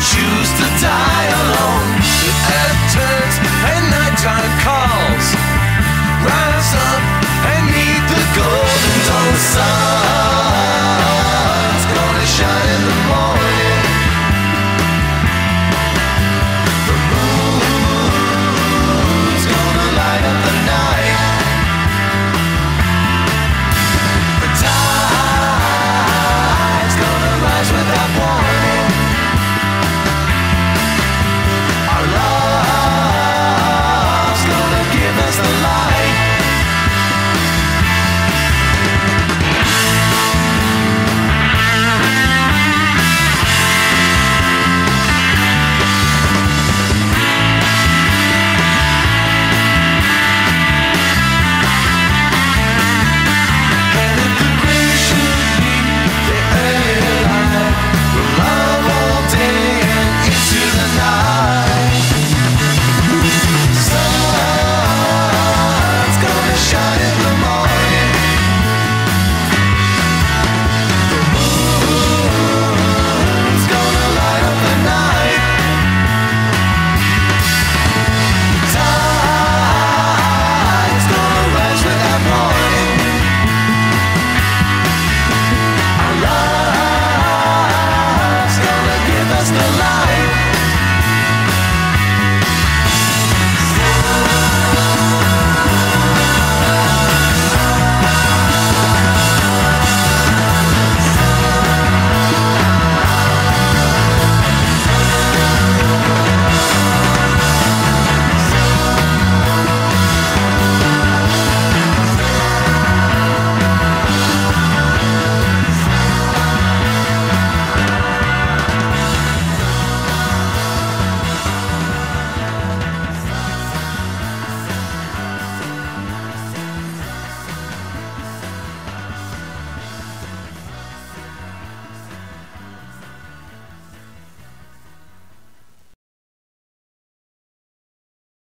shoes to tie.